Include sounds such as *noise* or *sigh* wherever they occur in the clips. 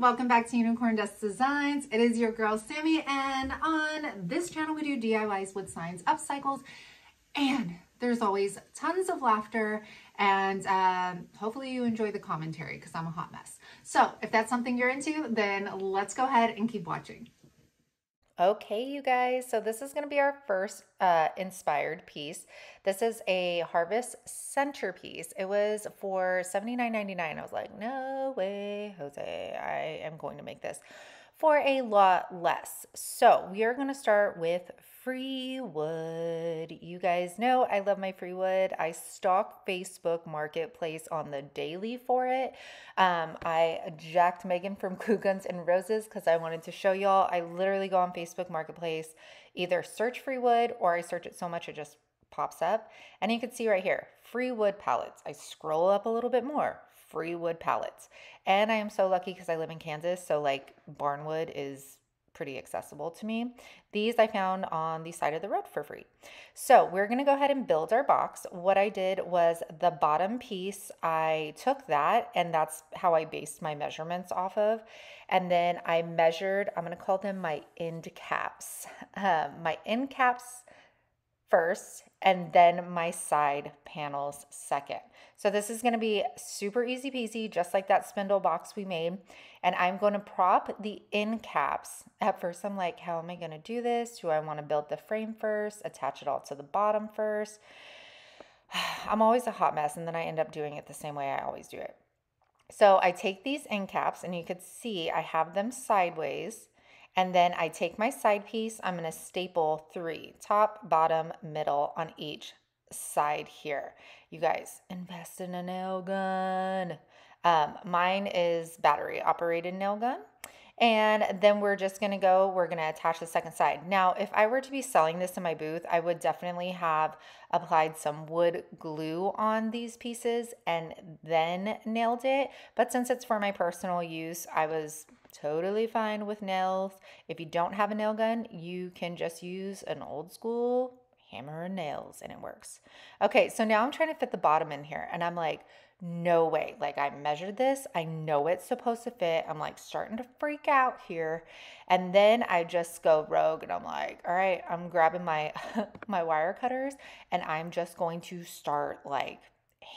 welcome back to Unicorn Dust Designs. It is your girl Sammie and on this channel we do DIYs with signs, upcycles, and there's always tons of laughter and um, hopefully you enjoy the commentary because I'm a hot mess. So if that's something you're into, then let's go ahead and keep watching. Okay, you guys, so this is going to be our first uh, inspired piece. This is a Harvest centerpiece. It was for $79.99. I was like, no way, Jose, I am going to make this for a lot less. So we are going to start with free wood. You guys know I love my free wood. I stalk Facebook Marketplace on the daily for it. Um, I jacked Megan from *laughs* Glue Guns and Roses because I wanted to show y'all. I literally go on Facebook Marketplace, either search free wood or I search it so much it just pops up. And you can see right here, free wood palettes. I scroll up a little bit more, free wood pallets. And I am so lucky because I live in Kansas. So like barnwood is pretty accessible to me. These I found on the side of the road for free. So we're gonna go ahead and build our box. What I did was the bottom piece, I took that and that's how I based my measurements off of. And then I measured, I'm gonna call them my end caps. *laughs* Um, my end caps first and then my side panels second. So this is gonna be super easy peasy, just like that spindle box we made. And I'm gonna prop the end caps. At first I'm like, how am I gonna do this? Do I wanna build the frame first, attach it all to the bottom first? *sighs* I'm always a hot mess and then I end up doing it the same way I always do it. So I take these end caps and you could see I have them sideways and then I take my side piece, I'm gonna staple three, top, bottom, middle on each side here. You guys, invest in a nail gun. Um, mine is battery operated nail gun. And then we're just gonna go, we're gonna attach the second side. Now, if I were to be selling this in my booth, I would definitely have applied some wood glue on these pieces and then nailed it. But since it's for my personal use, I was totally fine with nails. If you don't have a nail gun, you can just use an old school hammer and nails and it works. Okay, so now I'm trying to fit the bottom in here and I'm like, no way. Like I measured this. I know it's supposed to fit. I'm like starting to freak out here. And then I just go rogue and I'm like, all right, I'm grabbing my *laughs* my wire cutters and I'm just going to start like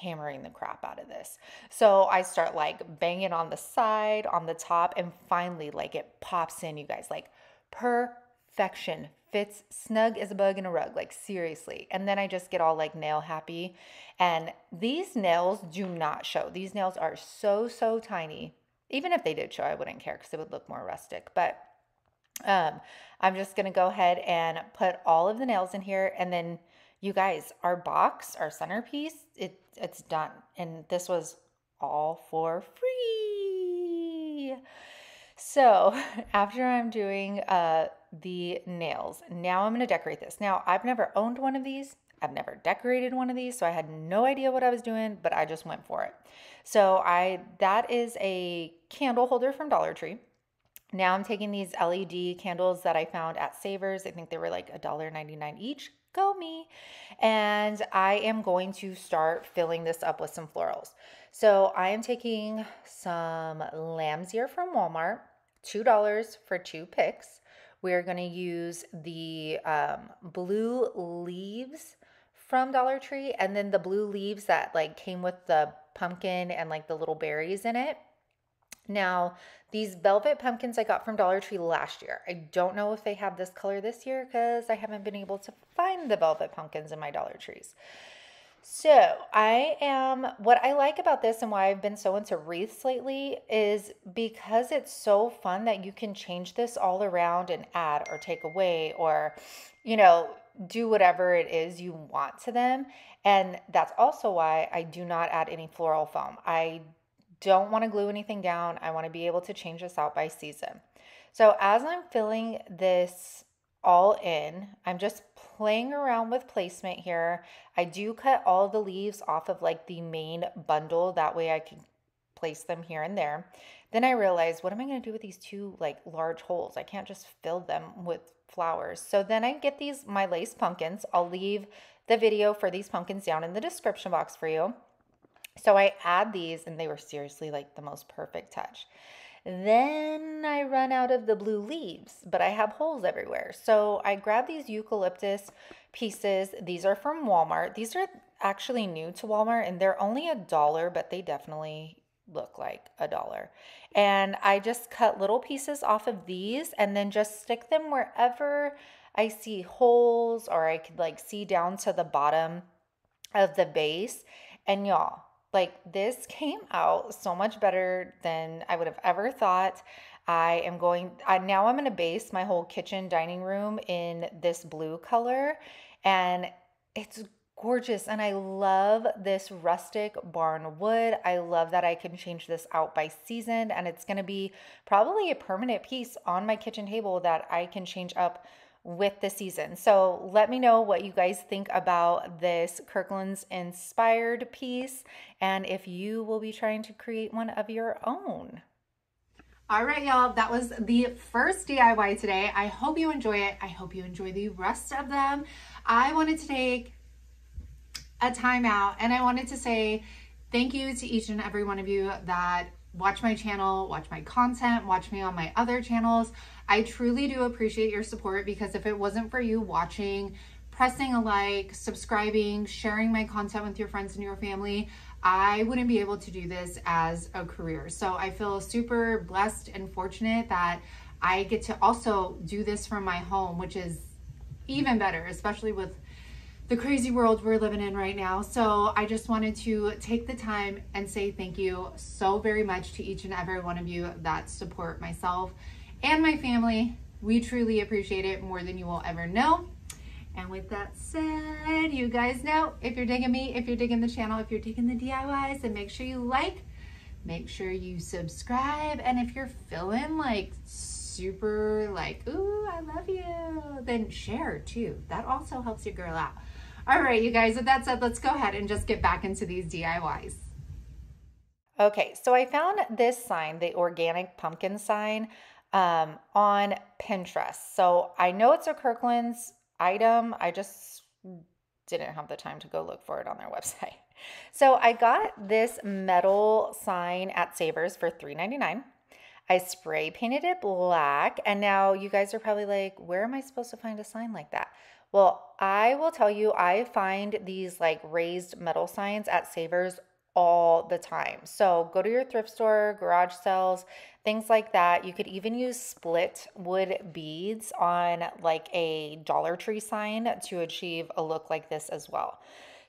hammering the crap out of this. So I start like banging on the side, on the top, and finally, like it pops in, you guys, like perfection. Fits snug as a bug in a rug, like seriously. And then I just get all like nail happy. And these nails do not show. These nails are so, so tiny. Even if they did show, I wouldn't care because it would look more rustic. But um, I'm just going to go ahead and put all of the nails in here and then you guys, our box, our centerpiece, it it's done. And this was all for free. So *laughs* after I'm doing uh, the nails, now I'm going to decorate this. Now, I've never owned one of these. I've never decorated one of these, so I had no idea what I was doing, but I just went for it. So I that is a candle holder from Dollar Tree. Now I'm taking these LED candles that I found at Savers. I think they were like $1.99 each go me. And I am going to start filling this up with some florals. So I am taking some lamb's ear from Walmart, $2 for two picks. We're going to use the um, blue leaves from Dollar Tree and then the blue leaves that like came with the pumpkin and like the little berries in it. Now, these velvet pumpkins I got from Dollar Tree last year. I don't know if they have this color this year because I haven't been able to find the velvet pumpkins in my Dollar Trees. So, I am what I like about this and why I've been so into wreaths lately is because it's so fun that you can change this all around and add or take away or, you know, do whatever it is you want to them. And that's also why I do not add any floral foam. I don't want to glue anything down. I want to be able to change this out by season. So as I'm filling this all in, I'm just playing around with placement here. I do cut all the leaves off of like the main bundle. That way I can place them here and there. Then I realized, what am I going to do with these two like large holes? I can't just fill them with flowers. So then I get these, my lace pumpkins. I'll leave the video for these pumpkins down in the description box for you. So I add these and they were seriously like the most perfect touch. Then I run out of the blue leaves, but I have holes everywhere. So I grab these eucalyptus pieces. These are from Walmart. These are actually new to Walmart and they're only a dollar, but they definitely look like a dollar. And I just cut little pieces off of these and then just stick them wherever I see holes or I could like see down to the bottom of the base. And y'all, like this came out so much better than I would have ever thought. I am going, I, now I'm going to base my whole kitchen dining room in this blue color. And it's gorgeous. And I love this rustic barn wood. I love that I can change this out by season. And it's going to be probably a permanent piece on my kitchen table that I can change up with the season. So let me know what you guys think about this Kirkland's inspired piece and if you will be trying to create one of your own. All right, y'all, that was the first DIY today. I hope you enjoy it. I hope you enjoy the rest of them. I wanted to take a timeout and I wanted to say thank you to each and every one of you that watch my channel, watch my content, watch me on my other channels. I truly do appreciate your support because if it wasn't for you watching, pressing a like, subscribing, sharing my content with your friends and your family, I wouldn't be able to do this as a career. So I feel super blessed and fortunate that I get to also do this from my home, which is even better, especially with the crazy world we're living in right now. So I just wanted to take the time and say thank you so very much to each and every one of you that support myself and my family. We truly appreciate it more than you will ever know. And with that said, you guys know if you're digging me, if you're digging the channel, if you're digging the DIYs, then make sure you like, make sure you subscribe. And if you're feeling like super like, ooh, I love you, then share too. That also helps your girl out. All right, you guys, with that said, let's go ahead and just get back into these DIYs. Okay, so I found this sign, the organic pumpkin sign, um, on Pinterest. So I know it's a Kirkland's item. I just didn't have the time to go look for it on their *laughs* website. So I got this metal sign at Savers for $3.99. I spray painted it black. And now you guys are probably like, where am I supposed to find a sign like that? Well, I will tell you, I find these like raised metal signs at Savers all the time. So go to your thrift store, garage sales, things like that. You could even use split wood beads on like a Dollar Tree sign to achieve a look like this as well.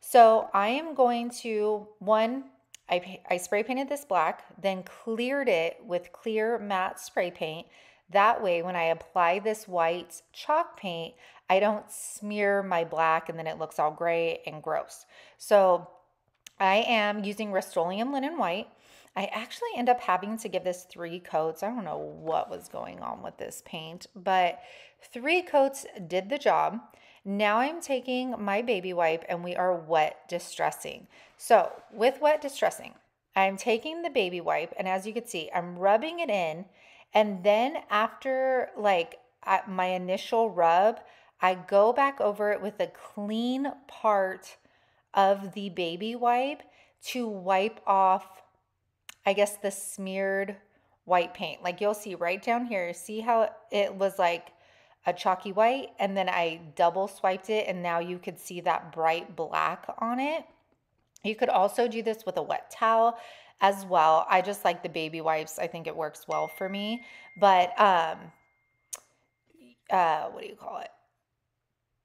So I am going to, one, I, I spray painted this black, then cleared it with clear matte spray paint. That way, when I apply this white chalk paint, I don't smear my black and then it looks all gray and gross. So I am using Rust-Oleum Linen White. I actually end up having to give this three coats. I don't know what was going on with this paint, but three coats did the job. Now I'm taking my baby wipe and we are wet distressing. So with wet distressing, I'm taking the baby wipe and as you can see, I'm rubbing it in. And then after like my initial rub, I go back over it with a clean part of the baby wipe to wipe off, I guess, the smeared white paint. Like you'll see right down here, see how it was like a chalky white and then I double swiped it and now you could see that bright black on it. You could also do this with a wet towel as well. I just like the baby wipes. I think it works well for me. But um uh what do you call it?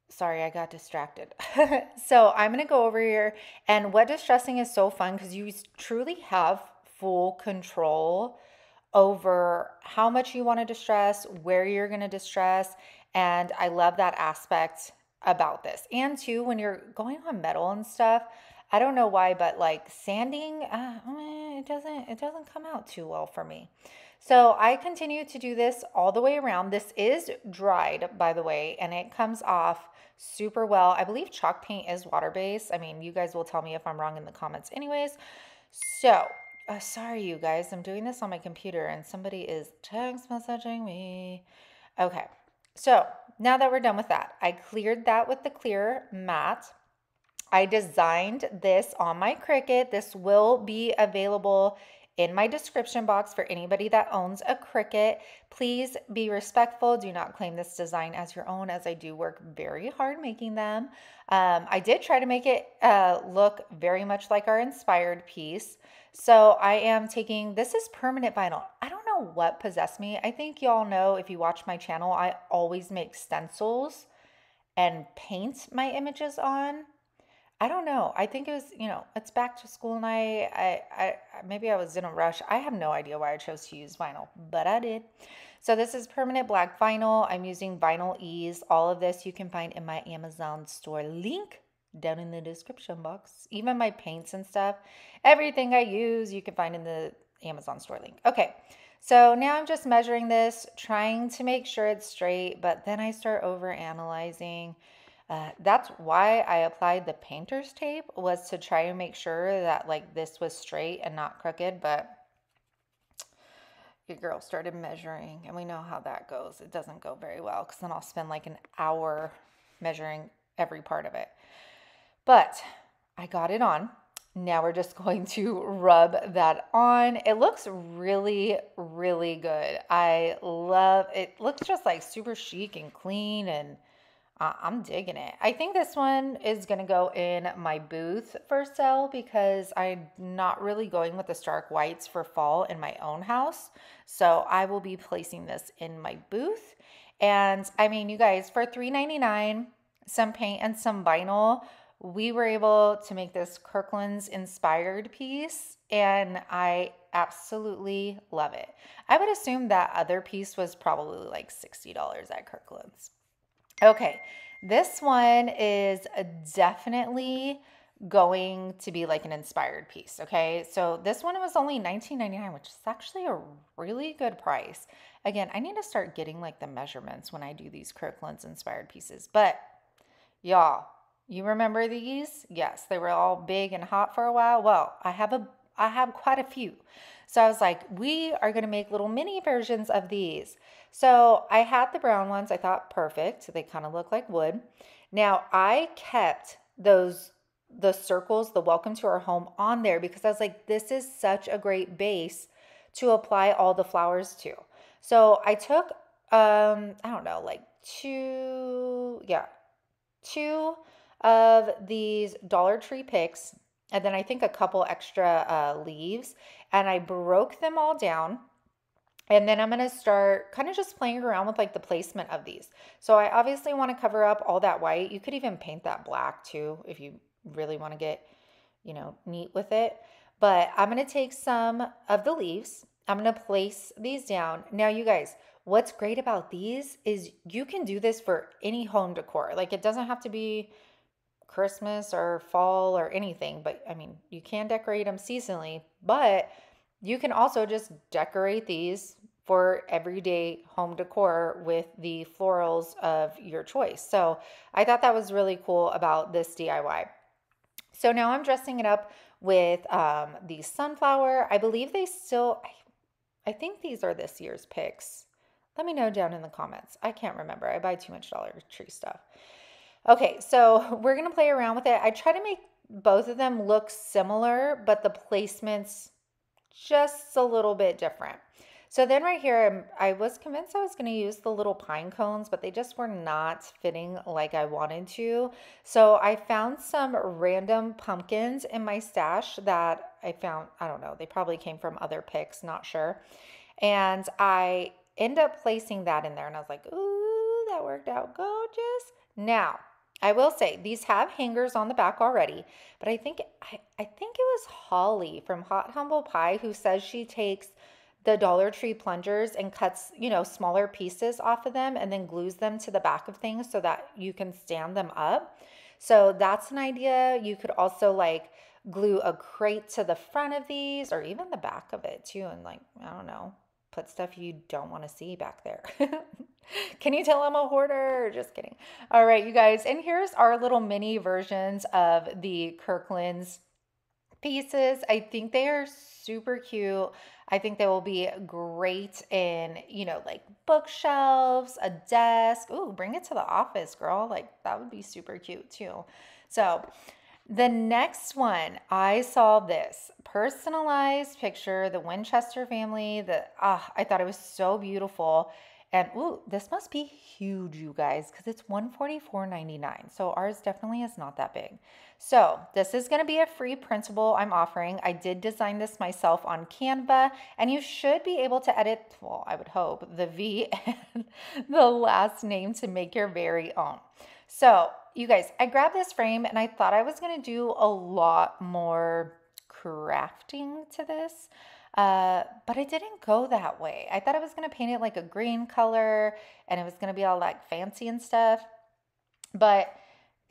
Sorry, I got distracted. *laughs* so I'm going to go over here. And wet distressing is so fun because you truly have full control over how much you want to distress, where you're going to distress. And I love that aspect about this. And too, when you're going on metal and stuff, I don't know why, but like sanding, uh, it doesn't it doesn't come out too well for me. So I continue to do this all the way around. This is dried, by the way, and it comes off super well. I believe chalk paint is water-based. I mean, you guys will tell me if I'm wrong in the comments anyways. So, uh, sorry you guys, I'm doing this on my computer and somebody is text messaging me. Okay, so now that we're done with that, I cleared that with the clear matte. I designed this on my Cricut. This will be available in my description box for anybody that owns a Cricut. Please be respectful. Do not claim this design as your own, as I do work very hard making them. Um, I did try to make it uh, look very much like our inspired piece. So I am taking, this is permanent vinyl. I don't know what possessed me. I think y'all know if you watch my channel, I always make stencils and paint my images on. I don't know. I think it was, you know, it's back to school and I, I, I, maybe I was in a rush. I have no idea why I chose to use vinyl, but I did. So this is permanent black vinyl. I'm using Vinyl Ease. All of this you can find in my Amazon store link down in the description box. Even my paints and stuff, everything I use, you can find in the Amazon store link. Okay. So now I'm just measuring this, trying to make sure it's straight, but then I start over analyzing. Uh, that's why I applied the painter's tape was to try and make sure that like this was straight and not crooked, but your girl started measuring and we know how that goes. It doesn't go very well because then I'll spend like an hour measuring every part of it. But I got it on. Now we're just *laughs* going to rub that on. It looks really, really good. I love it. Looks just like super chic and clean and I'm digging it. I think this one is going to go in my booth for sale because I'm not really going with the stark whites for fall in my own house. So I will be placing this in my booth. And I mean, you guys, for $3.99, some paint and some vinyl, we were able to make this Kirkland's inspired piece and I absolutely love it. I would assume that other piece was probably like $60 at Kirkland's. Okay, this one is definitely going to be like an inspired piece. Okay, so this one was only $19.99, which is actually a really good price. Again, I need to start getting like the measurements when I do these Kirkland's inspired pieces. But y'all, you remember these? Yes, they were all big and hot for a while. Well, I have a I have quite a few. So I was like, we are going to make little mini versions of these. So I had the brown ones. I thought perfect. They kind of look like wood. Now I kept those the circles, the welcome to our home on there because I was like, this is such a great base to apply all the flowers to. So I took, um, I don't know, like two, yeah, two of these Dollar Tree picks and then I think a couple extra uh, leaves and I broke them all down. And then I'm going to start kind of just playing around with like the placement of these. So I obviously want to cover up all that white. You could even paint that black too if you really want to get, you know, neat with it. But I'm going to take some of the leaves. I'm going to place these down. Now, you guys, what's great about these is you can do this for any home decor. Like it doesn't have to be Christmas or fall or anything, but I mean, you can decorate them seasonally, but you can also just decorate these for everyday home decor with the florals of your choice. So I thought that was really cool about this DIY. So now I'm dressing it up with um, the sunflower. I believe they still, I think these are this year's picks. Let me know down in the comments. I can't remember. I buy too much Dollar Tree stuff. Okay, so *laughs* we're going to play around with it. I try to make both of them look similar, but the placements just a little bit different. So then right here, I was convinced I was going to use the little pine cones, but they just were not fitting like I wanted to. So I found some random pumpkins in my stash that I found, I don't know, they probably came from other picks, not sure. And I end up placing that in there and I was like, ooh, that worked out gorgeous. Now, I will say these have hangers on the back already, but I think I, I think it was Holly from Hot Humble Pie who says she takes the Dollar Tree plungers and cuts, you know, smaller pieces off of them and then glues them to the back of things so that you can stand them up. So that's an idea. You could also like glue a crate to the front of these or even the back of it too and like, I don't know, put stuff you don't want to see back there. *laughs* Can you tell I'm a hoarder? Just kidding. All right, you guys. And here's our little mini versions of the Kirkland's pieces. I think they are super cute. I think they will be great in, you know, like bookshelves, a desk. Ooh, bring it to the office, girl. Like that would be super cute too. So The next one, I saw this personalized picture, the Winchester family. The ah, I thought it was so beautiful. And ooh, this must be huge, you guys, because it's $144.99. So ours definitely is not that big. So this is going to be a free printable I'm offering. I did design this myself on Canva, and you should be able to edit, well, I would hope, the V and *laughs* the last name to make your very own. So you guys, I grabbed this frame and I thought I was going to do a lot more crafting to this. Uh, but it didn't go that way. I thought I was going to paint it like a green color and it was going to be all like fancy and stuff. But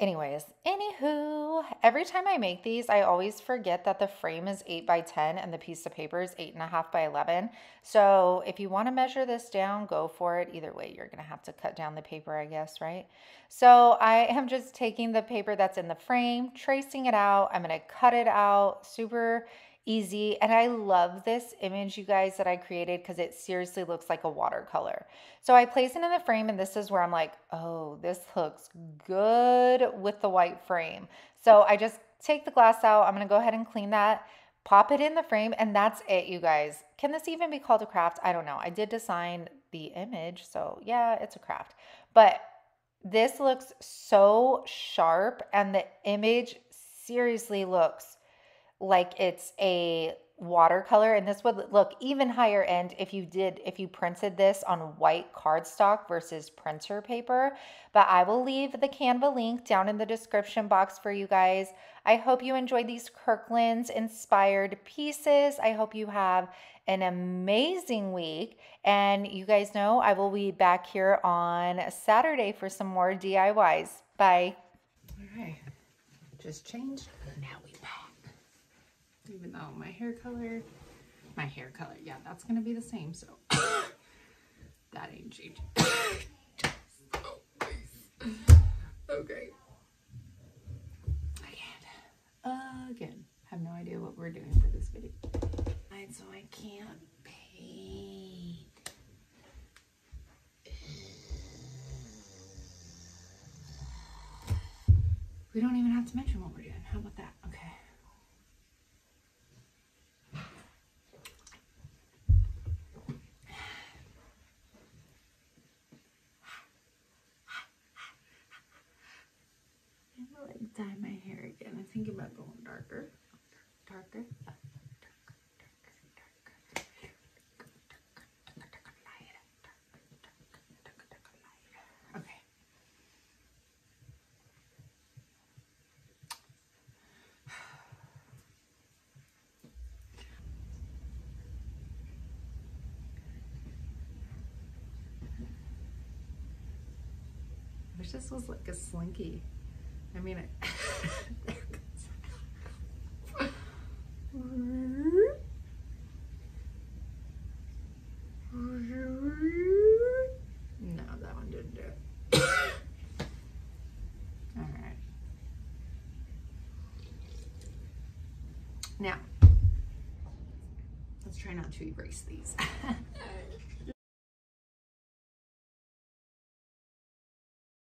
Anyways, anywho, every time I make these, I always forget that the frame is 8 by 10 and the piece of paper is 8.5 by 11. So if you want to measure this down, go for it. Either way, you're going to have to cut down the paper, I guess, right? So I *laughs* am just taking the paper that's in the frame, tracing it out. I'm going to cut it out super easy. And I love this image, you guys, that I created because it seriously looks like a watercolor. So I place it in the frame and this is where I'm like, oh, this looks good with the white frame. So I just take the glass out. I'm going to go ahead and clean that, pop it in the frame, and that's it, you guys. Can this even be called a craft? I don't know. I did design the image, so yeah, it's a craft. But this looks so sharp and the image seriously looks like it's a watercolor and this would look even higher end if you did if you printed this on white cardstock versus printer paper. But i will leave the canva link down in the description box for you guys. I hope you enjoyed these kirkland's inspired pieces. I hope you have an amazing week. And you guys know i will be back here on saturday for some more diys bye. All right. Just changed. Now we back even though my hair color, my hair color, yeah, that's going to be the same. So *coughs* that ain't changing. *coughs* okay. Again. Again. Have no idea what we're doing for this video. Right, so I can't paint. We don't even have to mention what we're doing. How about that? Okay. dye my hair again. I'm thinking about going darker, darker, Okay. I wish this was like a slinky. I mean, it. no, that one didn't do it. All right. Now, let's try not to erase these. *laughs*